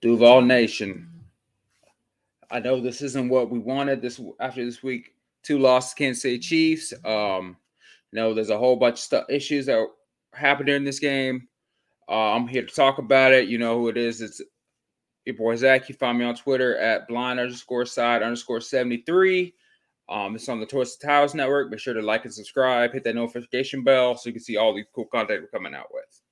Duval Nation. I know this isn't what we wanted this after this week. Two losses, Kansas City Chiefs. Um, you know, there's a whole bunch of stuff, issues that happened during this game. Uh, I'm here to talk about it. You know who it is. It's your boy Zach. You find me on Twitter at blind underscore side underscore 73. Um, it's on the Toys Towers Network. Make sure to like and subscribe, hit that notification bell so you can see all these cool content we're coming out with.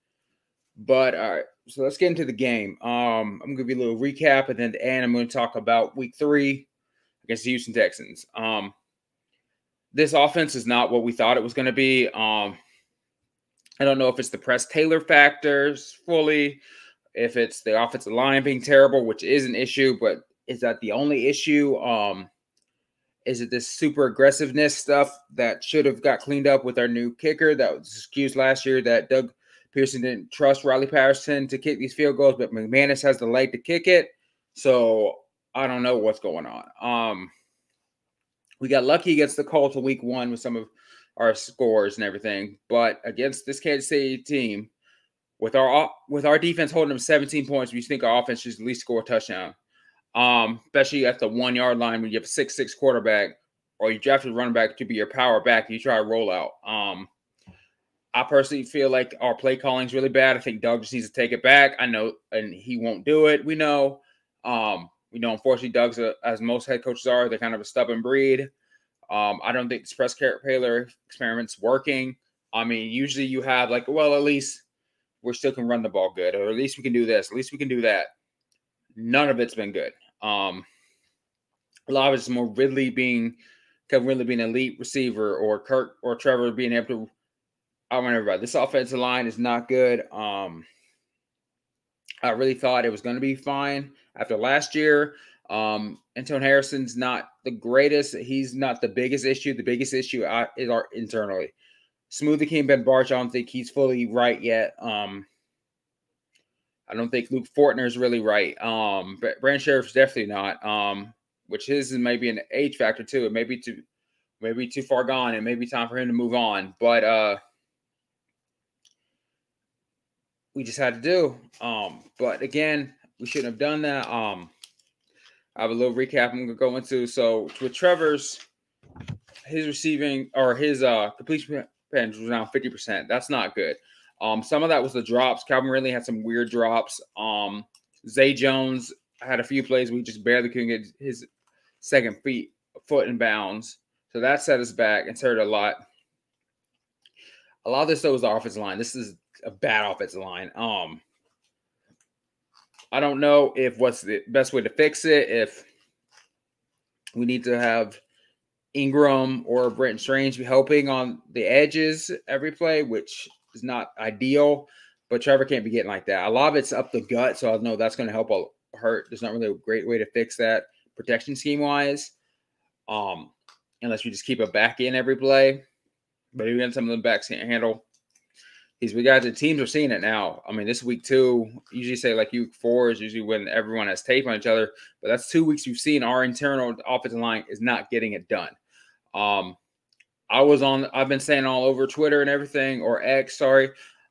But all right, so let's get into the game. Um, I'm gonna give you a little recap, and then at the end, I'm gonna talk about week three against the Houston Texans. Um, this offense is not what we thought it was gonna be. Um, I don't know if it's the Press Taylor factors fully, if it's the offensive line being terrible, which is an issue, but is that the only issue? Um, is it this super aggressiveness stuff that should have got cleaned up with our new kicker that was excused last year that Doug Pederson didn't trust Riley Patterson to kick these field goals, but McManus has the leg to kick it. So I don't know what's going on. Um, we got lucky against the Colts in week one with some of our scores and everything, but against this Kansas City team, with our with our defense holding them 17 points, we think our offense should at least score a touchdown. Um, especially at the one yard line when you have a six six quarterback or you draft a running back to be your power back, you try to roll out. Um, I personally feel like our play calling is really bad. I think Doug just needs to take it back. I know, and he won't do it. We know. Um, we know, unfortunately, Doug's a, as most head coaches are, they're kind of a stubborn breed. Um, I don't think the Press Taylor experiment's working. I mean, usually you have like, well, at least we still can run the ball good, or at least we can do this, at least we can do that. None of it's been good. Um, a lot of it's more Ridley being Calvin Ridley being an elite receiver, or Kirk or Trevor being able to I everybody. This offensive line is not good. Um, I really thought it was going to be fine after last year. Um, Anton Harrison's not the greatest. He's not the biggest issue. The biggest issue is our internally. Smoothie King Ben Bartch, I don't think he's fully right yet. Um, I don't think Luke Fortner is really right. Um, but Brandon Scherff's definitely not. Um, which his is maybe an age factor too. It may be too, maybe too far gone. It may be time for him to move on. But uh, we just had to do. Um, but again, we shouldn't have done that. Um, I have a little recap I'm gonna go into. So with Trevor's, his receiving or his uh completion percentage was around 50%. That's not good. Um, some of that was the drops. Calvin Ridley had some weird drops. Um, Zay Jones had a few plays we just barely couldn't get his second feet foot in bounds. So that set us back and hurt a lot. A lot of this though was the offensive line. This is a bad offensive line. Um, I don't know if what's the best way to fix it. If we need to have Engram or Brenton Strange be helping on the edges every play, which is not ideal. But Trevor can't be getting like that. A lot of it's up the gut, so I know that's going to help a hurt. There's not really a great way to fix that protection scheme wise, um, unless we just keep a back in every play. But even some of the backs can't handle these we got the teams are seeing it now. I mean, this week two, usually say like week four is usually when everyone has tape on each other, but that's two weeks you've seen our internal offensive line is not getting it done. Um, I was on, I've been saying all over Twitter and everything, or X, sorry,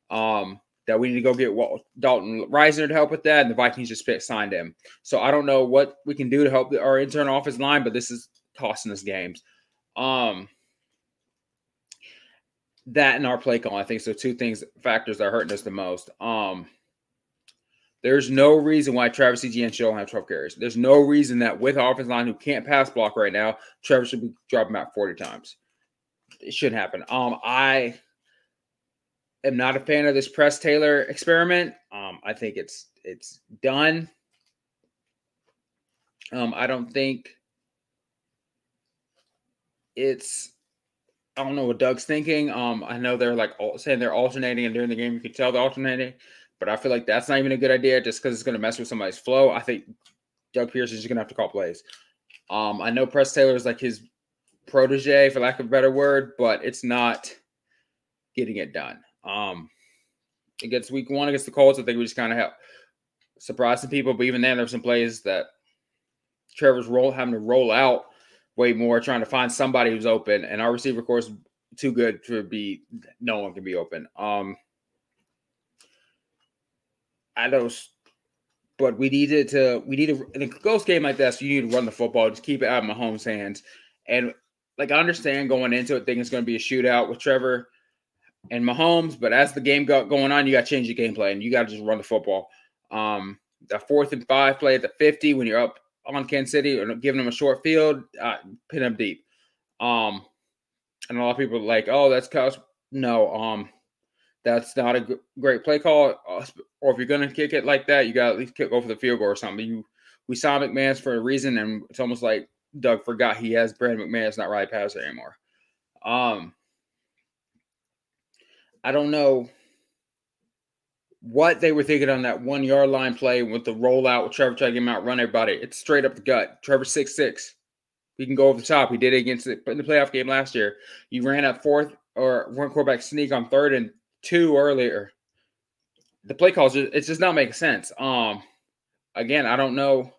um, that we need to go get Dalton Risner to help with that, and the Vikings just signed him. So I don't know what we can do to help our internal offensive line, but this is costing us games. Um, that and our play call, I think so. Two things, factors that are hurting us the most. Um, there's no reason why Travis Etienne should not have 12 carries. There's no reason that with offensive line who can't pass block right now, Trevor should be dropping out 40 times. It shouldn't happen. Um, I am not a fan of this Press Taylor experiment. Um, I think it's it's done. Um, I don't think it's I don't know what Doug's thinking. Um, I know they're like saying they're alternating, and during the game you could tell they're alternating, but I feel like that's not even a good idea just because it's going to mess with somebody's flow. I think Doug Pederson is just going to have to call plays. Um, I know Press Taylor is like his protege, for lack of a better word, but it's not getting it done. Um, against week one against the Colts, I think we just kind of have surprised some people, but even then, there's some plays that Trevor's roll having to roll out way more trying to find somebody who's open. And our receiver course too good to be no one can be open. Um I know but we needed to we need to in a close game like this, you need to run the football, just keep it out of Mahomes' hands. And like I understand going into it, thinking it's going to be a shootout with Trevor and Mahomes, but as the game got going on, you got to change the game plan. You got to just run the football. Um, the fourth and five play at the 50 when you're up on Kansas City or giving them a short field, uh, pin them deep. Um, and a lot of people like, oh, that's cause no, um, that's not a g- great play call. Uh, or if you're gonna kick it like that, you got to at least kick over the field goal or something. You we saw McManus for a reason, and it's almost like Doug forgot he has Brandon McManus not right passer anymore. Um, I don't know what they were thinking on that one yard line play with the rollout with Trevor trying to get him out, run everybody. It's straight up the gut. Trevor six six. He can go over the top. He did it against the, in the playoff game last year. You ran up fourth or one quarterback sneak on third and two earlier. The play calls, it's just not making sense. Um, again, I don't know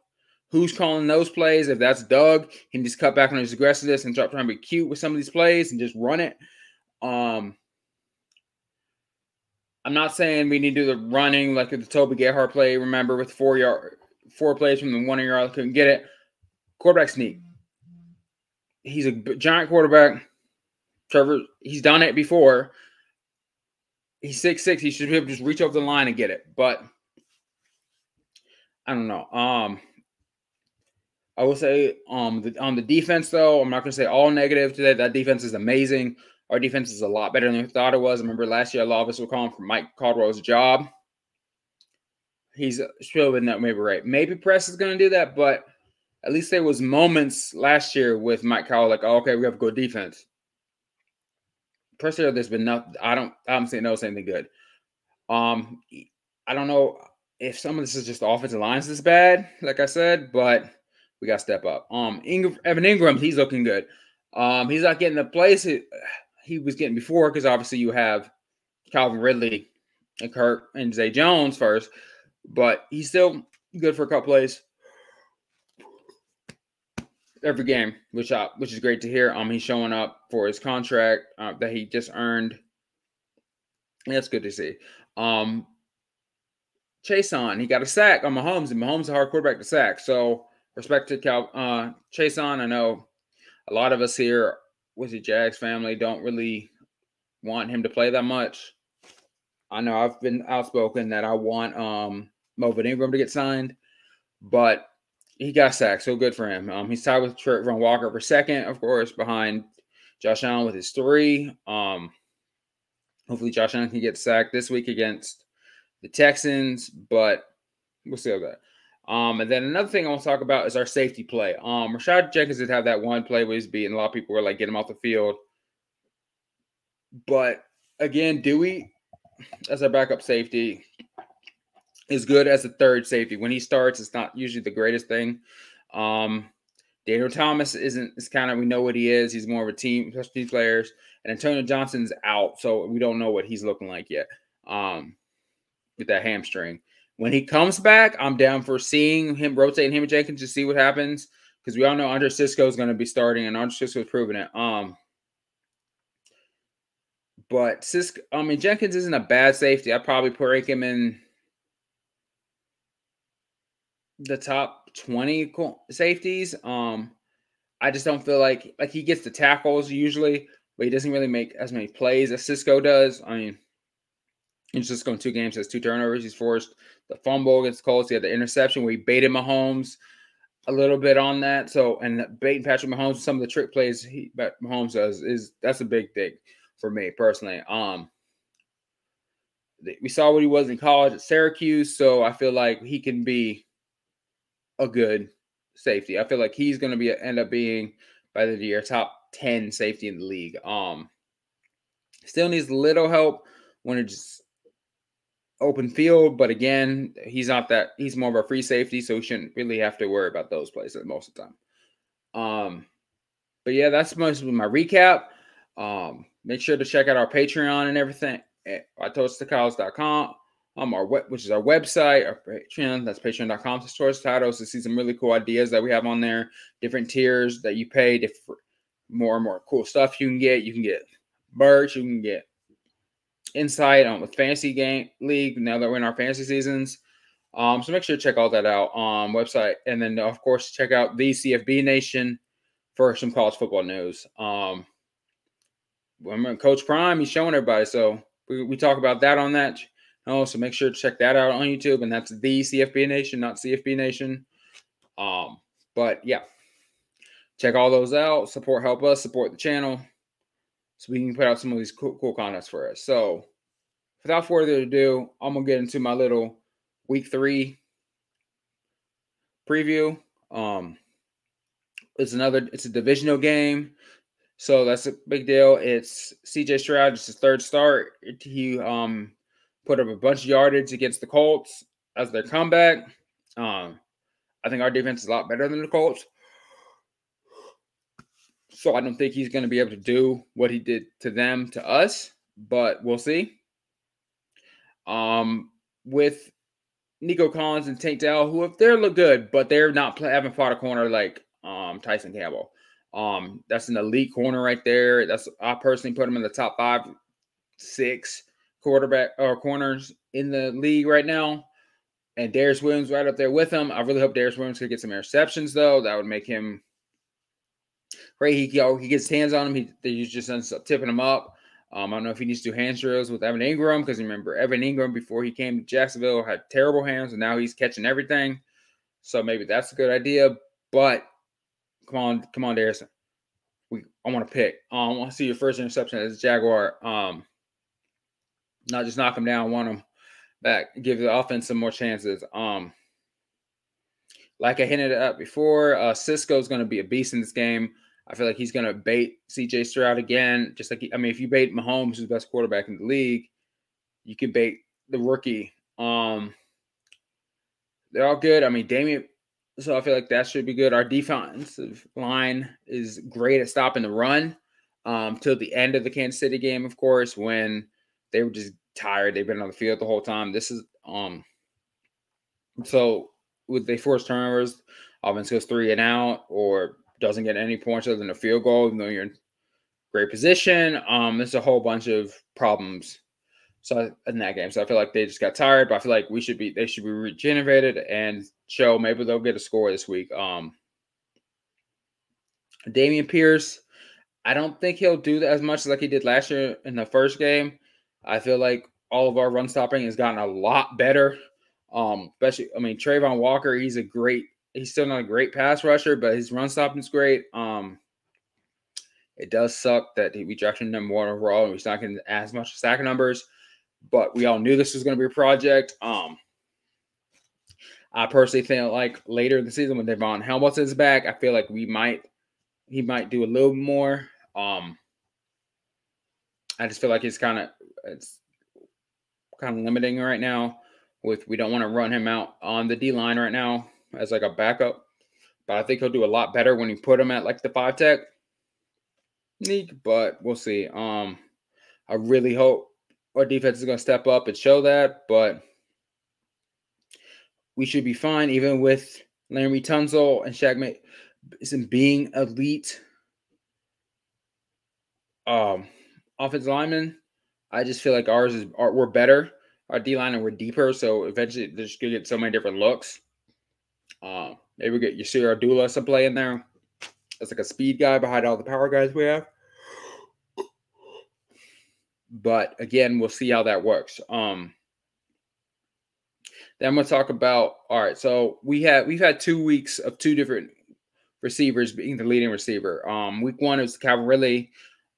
who's calling those plays. If that's Doug, he can just cut back on his aggressiveness and start trying to be cute with some of these plays and just run it. Um, I'm not saying we need to do the running like the Toby Gerhart play. Remember with four yard, four plays from the one yard, couldn't get it. Quarterback sneak. He's a giant quarterback. Trevor, he's done it before. He's six six. He should be able to just reach over the line and get it. But I don't know. Um, I will say um the, on the defense though, I'm not going to say all negative today. That defense is amazing. Our defense is a lot better than we thought it was. I remember last year, a lot of us were calling for Mike Caldwell's job. He's been that maybe right. Maybe Press is going to do that, but at least there was moments last year with Mike Caldwell like, oh, okay, we have good defense. Personally, there's been nothing. I don't. I'm saying no anything good. Um, I don't know if some of this is just the offensive lines is bad, like I said, but we got to step up. Um, Engram, Evan Engram, he's looking good. Um, he's not getting the place he, he was getting before because obviously you have Calvin Ridley and Kirk and Zay Jones first, but he's still good for a couple plays every game, which uh, which is great to hear. Um, he's showing up for his contract uh, that he just earned. That's good to see. Um, Chaisson, he got a sack on Mahomes, and Mahomes is a hard quarterback to sack. So respect to Cal uh, Chaisson. I know a lot of us here the Jags family don't really want him to play that much. I know I've been outspoken that I want um Melvin Ingram to get signed, but he got sacked, so good for him. Um, he's tied with Travon Walker for second, of course, behind Josh Allen with his three. Um, hopefully Josh Allen can get sacked this week against the Texans, but we'll see about that. Um, and then another thing I want to talk about is our safety play. Um, Rayshawn Jenkins did have that one play where he's beating a lot of people were like, get him off the field. But again, Dewey as our backup safety is good as a third safety. When he starts, it's not usually the greatest thing. Um, Daniel Thomas isn't. It's kind of we know what he is. He's more of a team, team players. And Antonio Johnson's out, so we don't know what he's looking like yet. Um, with that hamstring. When he comes back, I'm down for seeing him rotating him and Jenkins to see what happens because we all know Andre Cisco is going to be starting, and Andre Cisco is proving it. Um, but Cisco, I mean Jenkins isn't a bad safety. I'd probably put him in the top 20 safeties. Um, I just don't feel like like he gets the tackles usually, but he doesn't really make as many plays as Cisco does. I mean, he's just going two games, has two turnovers. He's forced the fumble against Colts. He had the interception where he baited Mahomes a little bit on that. So and baiting Patrick Mahomes, some of the trick plays he Mahomes does is that's a big thing for me personally. Um, we saw what he was in college at Syracuse, so I feel like he can be a good safety. I feel like he's going to be end up being by the year top 10 safety in the league. Um still needs little help when it's open field, but again, he's not that he's more of a free safety, so we shouldn't really have to worry about those plays most of the time. Um but yeah, that's mostly my recap. Um make sure to check out our Patreon and everything at toasttocows.com um, our web, which is our website, our Patreon. That's patreon.com to source titles to see some really cool ideas that we have on there. Different tiers that you pay, different more and more cool stuff you can get. You can get merch, you can get insight on with fantasy game league now that we're in our fantasy seasons. Um, so make sure to check all that out on website, and then of course check out the CFB Nation for some college football news. Um, remember Coach Prime, he's showing everybody, so we, we talk about that on that. Oh, so make sure to check that out on YouTube, and that's the CFB Nation, not CFB Nation. Um, but yeah, check all those out. Support, help us support the channel, so we can put out some of these cool, cool contents for us. So, without further ado, I'm gonna get into my little week three preview. Um, it's another, it's a divisional game. So that's a big deal. It's CJ Stroud, it's his third start. He um put up a bunch of yardage against the Colts as their comeback. Um, I think our defense is a lot better than the Colts. So I don't think he's going to be able to do what he did to them to us, but we'll see. Um, with Nico Collins and Tank Dell, who if they look good, but they're not play, haven't fought a corner like um, Tyson Campbell. Um, that's an elite corner right there. That's I personally put him in the top five, six quarterback or corners in the league right now. And Darious Williams right up there with him. I really hope Darious Williams could get some interceptions though. That would make him great. He he gets hands on him. He they just ends up tipping him up. Um, I don't know if he needs to do hand drills with Evan Engram because remember Evan Engram before he came to Jacksonville had terrible hands and now he's catching everything. So maybe that's a good idea. But come on, come on, Darius. We I want to pick. Um, I want to see your first interception as a Jaguar. Um, not just knock him down, want him back, give the offense some more chances. Um, like I hinted at before, uh, Cisco's going to be a beast in this game. I feel like he's going to bait CJ Stroud again. Just like, he, I mean, if you bait Mahomes, who's the best quarterback in the league, you can bait the rookie. Um, they're all good. I mean, Damien, so I feel like that should be good. Our defensive line is great at stopping the run um, till the end of the Kansas City game, of course, when they were just tired. They've been on the field the whole time. This is um so they force turnovers, offense goes three and out or doesn't get any points other than a field goal, even though you're in great position. Um, there's a whole bunch of problems. So in that game, so I feel like they just got tired, but I feel like we should be they should be regenerated and show maybe they'll get a score this week. Um, Dameon Pierce, I don't think he'll do as much like he did last year in the first game. I feel like all of our run stopping has gotten a lot better. Um, especially, I mean, Travon Walker, he's a great, he's still not a great pass rusher, but his run stopping is great. Um, it does suck that we drafted number one overall and he's not getting as much sack numbers, but we all knew this was going to be a project. Um, I personally feel like later in the season when Devon Helmets is back, I feel like we might, he might do a little more. Um, I just feel like he's kind of it's kind of limiting right now. With we don't want to run him out on the D line right now as like a backup, but I think he'll do a lot better when you put him at like the five tech. Neat, but we'll see. Um, I really hope our defense is going to step up and show that, but we should be fine even with Laremy Tunsil and Shaq Mason being elite um offensive linemen. I just feel like ours is are, we're better. Our D line and we're deeper, so eventually they're just gonna get so many different looks. Uh, maybe we get Yasir Abdullah some play in there. It's like a speed guy behind all the power guys we have. But again, we'll see how that works. Um, then I'm gonna talk about all right. So we had we've had two weeks of two different receivers being the leading receiver. Um, week one is Calvin Ridley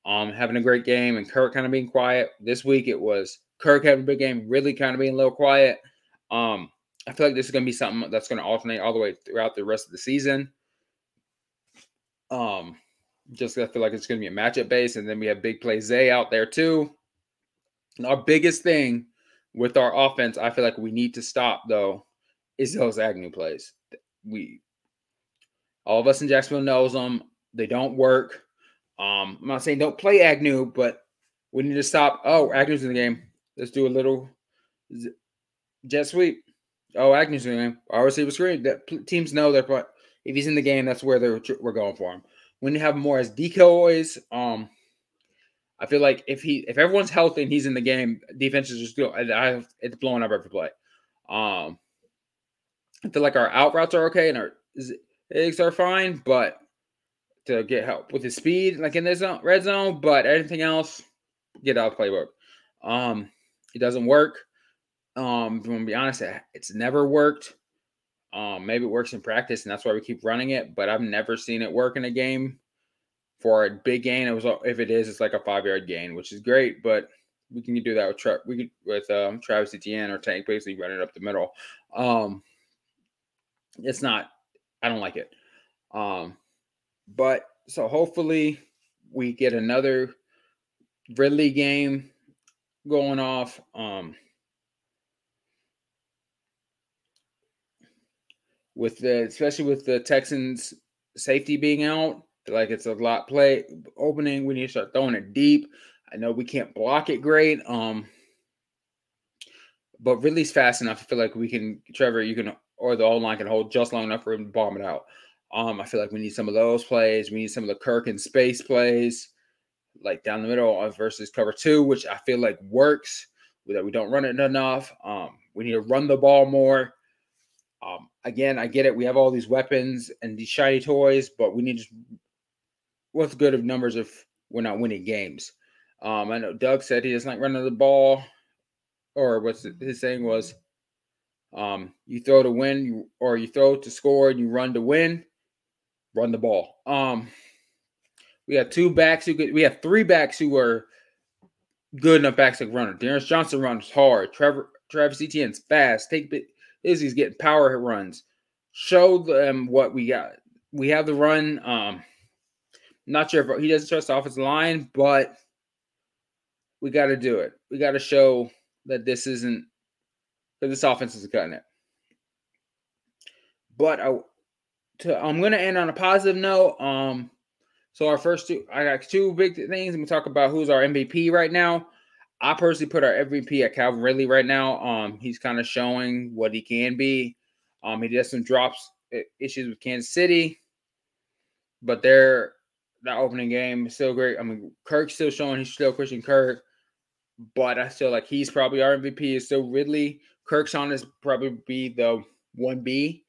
um, having a great game, and Kirk kind of being quiet. This week it was Kirk having a big game, really kind of being a little quiet. Um, I feel like this is going to be something that's going to alternate all the way throughout the rest of the season. Um, just I feel like it's going to be a matchup base, and then we have big play Zay out there too. And our biggest thing with our offense, I feel like we need to stop though, is those Agnew plays. We all of us in Jacksonville knows them. They don't work. Um, I'm not saying don't play Agnew, but we need to stop. Oh, Agnew's in the game. Let's do a little jet sweep. Oh, Agnew's in the game. Our receiver screen. That teams know that if he's in the game, that's where they're we're going for him. Need to have more as decoys. Um, I feel like if he if everyone's healthy and he's in the game, defense is just go. I, it's blowing up every play. Um, I feel like our out routes are okay and our eggs are fine, but to get help with his speed, like in this red zone, but anything else, get out of playbook. Um, it doesn't work. Um, I'm gonna be honest, it's never worked. Um, maybe it works in practice, and that's why we keep running it. But I've never seen it work in a game for a big gain. It was if it is, it's like a five yard gain, which is great. But we can do that with Tra- we could with um, Travis Etienne or Tank basically running up the middle. Um, it's not. I don't like it. Um, but so hopefully we get another Ridley game going off. Um, with the especially with the Texans safety being out, like it's a lot play opening. We need to start throwing it deep. I know we can't block it great. Um, but Ridley's fast enough. I feel like we can, Trevor, you can, or the old line can hold just long enough for him to bomb it out. Um, I feel like we need some of those plays. We need some of the Kirk and space plays, like down the middle versus cover two, which I feel like works. That we don't run it enough. Um, we need to run the ball more. Um, again, I get it. We have all these weapons and these shiny toys, but we need to. What's good of numbers if we're not winning games? Um, I know Doug said he doesn't like running the ball, or what's his saying was, um, you throw to win, you, or you throw to score, and you run to win. Run the ball. Um, we have two backs who could. We have three backs who are good enough backs like runner. D'Ernest Johnson runs hard. Trevor Travis Etienne's fast. Tank Bigsby's getting power runs. Show them what we got. We have the run. Um, not sure if he doesn't trust the offensive line, but we got to do it. We got to show that this isn't that this offense is cutting it. But I, to, I'm going to end on a positive note. Um, so our first two, I got two big things. To talk about who's our MVP right now. I personally put our MVP at Calvin Ridley right now. Um, he's kind of showing what he can be. Um, he does some drops issues with Kansas City, but they're that opening game is still great. I mean, Kirk's still showing he's still Christian Kirk, but I feel like he's probably our MVP. Is still Ridley. Kirk's on is probably be the one B,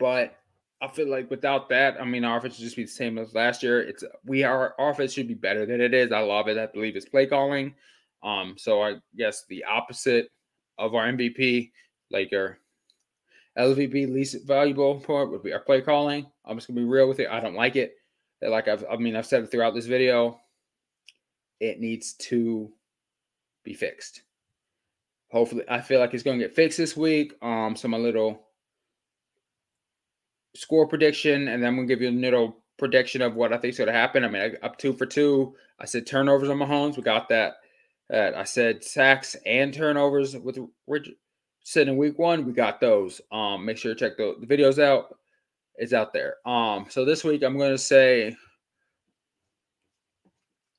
but I feel like without that, I mean, our offense should just be the same as last year. It's we our offense should be better than it is. I love it. I believe it's play calling. Um, so I guess the opposite of our MVP, like our LVP least valuable part would be our play calling. I'm just gonna be real with it. I don't like it. Like I've, I mean, I've said it throughout this video. It needs to be fixed. Hopefully, I feel like it's gonna get fixed this week. Um, so my little score prediction, and then I'm gonna give you a little prediction of what I think is gonna happen. I mean, I, up two for two. I said turnovers on Mahomes. We got that. Uh, I said sacks and turnovers with Richardson in week one. We got those. Um, make sure to check the, the videos out. It's out there. Um, so this week I'm gonna say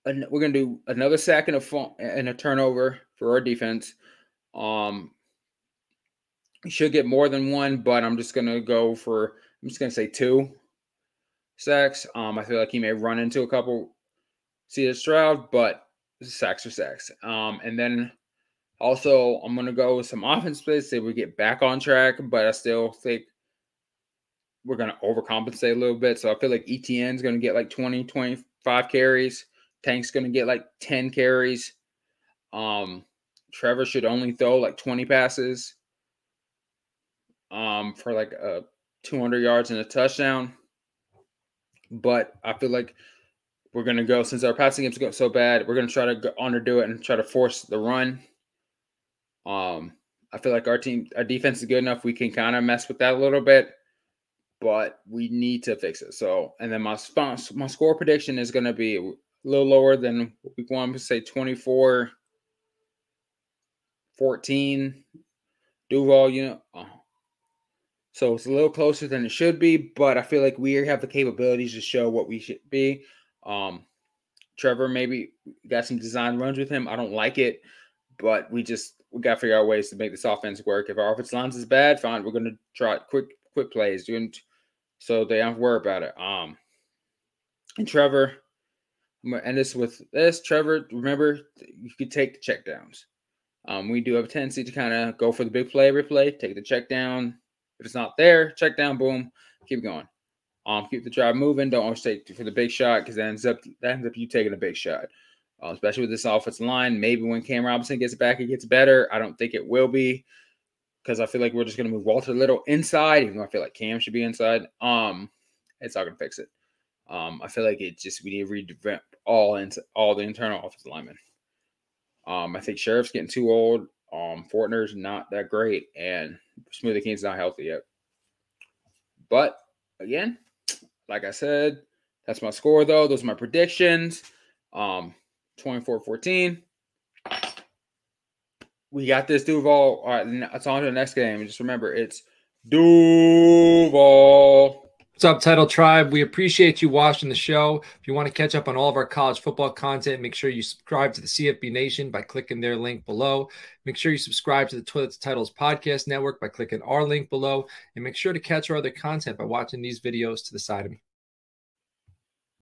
we're gonna do another sack and a and a turnover for our defense. Um, should get more than one, but I'm just gonna go for I'm just gonna say two sacks. Um, I feel like he may run into a couple C.J. Stroud, but sacks are sacks. Um, and then also I'm gonna go with some offense plays, say we get back on track, but I still think we're gonna overcompensate a little bit. So I feel like Etienne's gonna get like 20, 25 carries. Tank's gonna get like 10 carries. Um, Trevor should only throw like 20 passes. Um, for like a 200 yards and a touchdown. But I feel like we're going to go, since our passing game's going so bad, we're going to try to underdo it and try to force the run. Um, I feel like our team, our defense is good enough. We can kind of mess with that a little bit, but we need to fix it. So, and then my my score prediction is going to be a little lower than week one, say 24 14. Duval, you know, uh, so it's a little closer than it should be, but I feel like we have the capabilities to show what we should be. Um, Trevor maybe got some design runs with him. I don't like it, but we just we got to figure out ways to make this offense work. If our offense lines is bad, fine. We're gonna try quick quick plays, doing so they don't worry about it. Um, and Trevor, I'm gonna end this with this. Trevor, remember you could take the check downs. Um, we do have a tendency to kind of go for the big play every play, take the check down, If it's not there, check down, boom, keep going. Um, keep the drive moving. Don't overstake for the big shot because that ends up that ends up you taking a big shot. Uh, especially with this offensive line. Maybe when Cam Robinson gets back, it gets better. I don't think it will be because I feel like we're just going to move Walker Little inside, even though I feel like Cam should be inside. Um, it's not going to fix it. Um, I feel like it just we need to revamp all into all the internal offensive linemen. Um, I think Scherff's getting too old. Um, Fortner's not that great, and Smoothie King's not healthy yet. But again, like I said, that's my score though. Those are my predictions. Um, 24-14. We got this Duval. All right, it's on to the next game. Just remember, it's Duval. What's up, Title Tribe? We appreciate you watching the show. If you want to catch up on all of our college football content, make sure you subscribe to the CFB Nation by clicking their link below. Make sure you subscribe to the Toilets Titles Podcast Network by clicking our link below. And make sure to catch our other content by watching these videos to the side of me.